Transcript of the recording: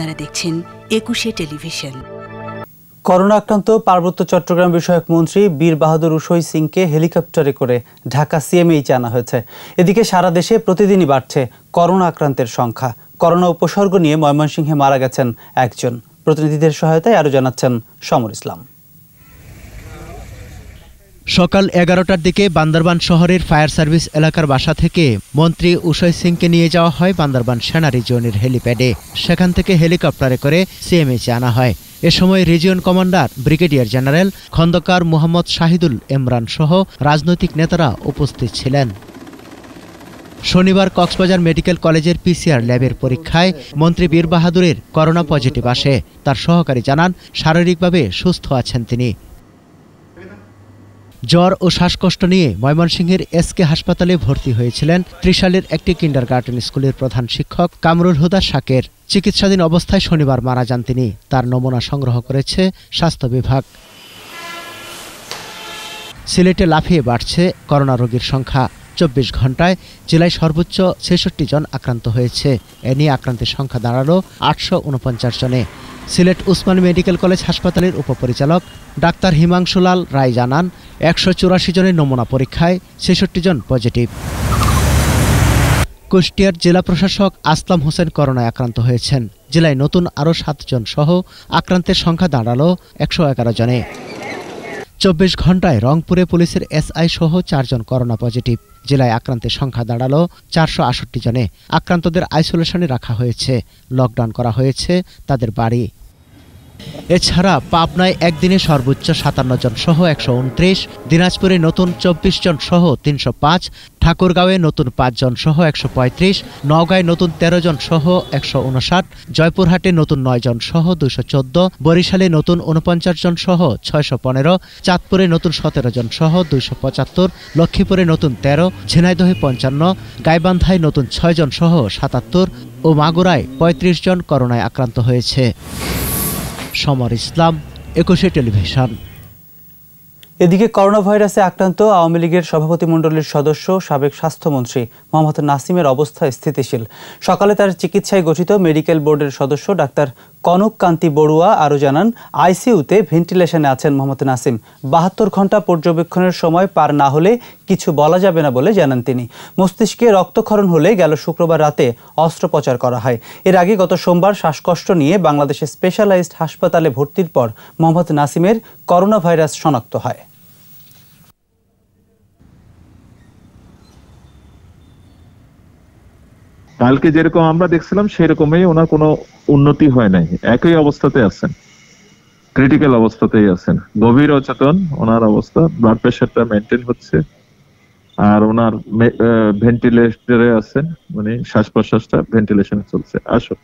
আপনারা দেখছেন একুশে টেলিভিশন। করোনা আক্রান্ত পার্বত্য চট্টগ্রাম বিষয়ক মন্ত্রী বীর বাহাদুর উষই সিংকে হেলিকপ্টারে করে ঢাকা সিএমএইচ আনা হয়েছে। এদিকে সারা দেশে প্রতিদিনই বাড়ছে করোনা আক্রান্তের সংখ্যা। করোনা উপসর্গ নিয়ে ময়মনসিংহে মারা গেছেন একজন। প্রতিনিধিদের সহায়তায় আরও জানাচ্ছেন সমর ইসলাম। সকাল এগারোটার দিকে বান্দরবান শহরের ফায়ার সার্ভিস এলাকার বাসা থেকে মন্ত্রী উষয় সিংকে নিয়ে যাওয়া হয় বান্দরবান সেনা রিজিয়নের হেলিপ্যাডে। সেখান থেকে হেলিকপ্টারে করে সিএমএইচে আনা হয়। এ সময় region commander, brigadier general Khandakar Mohammad Shahidul Imran সহ রাজনৈতিক নেতারা উপস্থিত ছিলেন। শনিবার কক্সবাজার মেডিকেল কলেজের পিসিআর ল্যাবের পরীক্ষায় মন্ত্রী বীর বাহাদুরের করোনা পজিটিভ আসে। তার সহকারী জানান, শারীরিকভাবে সুস্থ আছেন তিনি। জ্বর ও শ্বাসকষ্ট নিয়ে ময়মনসিংহের এসকে হাসপাতালে ভর্তি হয়েছিলেন ত্রিশালের একটি কিন্ডার গার্ডেন স্কুলের প্রধান শিক্ষক কামরুল হুদা শাকের। চিকিৎসাধীন অবস্থায় শনিবার মারা যান তিনি। তার নমুনা সংগ্রহ করেছে স্বাস্থ্য বিভাগ। সিলেটে লাফিয়ে বাড়ছে করোনা রোগীর সংখ্যা। চব্বিশ ঘন্টায় জেলায় সর্বোচ্চ ছেষট্টি জন আক্রান্ত হয়েছে। এ নিয়ে আক্রান্তের সংখ্যা দাঁড়াল আটশো উনপঞ্চাশ জনে। সিলেট উসমানী মেডিকেল কলেজ হাসপাতালের উপপরিচালক ডাক্তার হিমাংশুলাল রায় জানান একশো চুরাশি জনের নমুনা পরীক্ষায় ছেষট্টি জন পজিটিভ। কুষ্টিয়ার জেলা প্রশাসক আসলাম হোসেন করোনায় আক্রান্ত হয়েছেন। জেলায় নতুন আরও সাতজন সহ আক্রান্তের সংখ্যা দাঁড়াল একশো এগারো জনে। চব্বিশ ঘন্টায় রংপুরে পুলিশের এসআই সহ চারজন করোনা পজিটিভ। জেলায় আক্রান্তের সংখ্যা দাঁড়াল চারশো আষট্টি জনে। আক্রান্তদের আইসোলেশনে রাখা হয়েছে। লকডাউন করা হয়েছে তাদের বাড়ি। এছাড়া পাবনায় একদিনে সর্বোচ্চ সাতান্ন জন সহ একশো উনত্রিশ, দিনাজপুরে নতুন চব্বিশ জন সহ তিনশো পাঁচ, ঠাকুরগাঁওয়ে নতুন পাঁচজন সহ একশো পঁয়ত্রিশ, নওগাঁয় নতুন তেরো জন সহ একশো উনষাট জয়পুরহাটে নতুন নয় জন সহ দুশো চোদ্দ, বরিশালে নতুন উনপঞ্চাশ জন সহ ছয়শো পনেরো, চাঁদপুরে নতুন সতেরো জন সহ দুইশো পঁচাত্তর, লক্ষ্মীপুরে নতুন তেরো, ঝিনাইদহে পঞ্চান্ন, গাইবান্ধায় নতুন ছয় জন সহ সাতাত্তর ও মাগুরায় পঁয়ত্রিশ জন করোনায় আক্রান্ত হয়েছে। সমর ইসলাম, একুশে টেলিভিশন। এদিকে করোনা ভাইরাসে আক্রান্ত আওয়ামী লীগের সভাপতিমণ্ডলীর সদস্য, সাবেক স্বাস্থ্যমন্ত্রী মোহাম্মদ নাসিমের অবস্থা স্থিতিশীল। সকালে তার চিকিৎসায় গঠিত মেডিকেল বোর্ডের সদস্য ডাক্তার কনক কান্তি বড়ুয়া আরও জানান, আইসিইউতে ভেন্টিলেশনে আছেন মোহাম্মদ নাসিম। বাহাত্তর ঘণ্টা পর্যবেক্ষণের সময় পার না হলে কিছু বলা যাবে না বলে জানান তিনি। মস্তিষ্কে রক্তক্ষরণ হলে গেল শুক্রবার রাতে অস্ত্রোপচার করা হয়। এর আগে গত সোমবার শ্বাসকষ্ট নিয়ে বাংলাদেশের স্পেশালাইজড হাসপাতালে ভর্তির পর মোহাম্মদ নাসিমের করোনা ভাইরাস শনাক্ত হয়। কালকে যেরকম আমরা দেখছিলাম, সেরকমই ওনার কোনো উন্নতি হয় নাই। একই অবস্থাতে আছেন। ক্রিটিক্যাল অবস্থাতেই আছেন। গভীর অচেতন, ওনার অবস্থা ব্লাড প্রেশারটা মেনটেন হচ্ছে। আর ওনার ভেন্টিলেটরে আছেন মানে শ্বাস প্রশ্বাসটা ভেন্টিলেশনে চলছে। আসো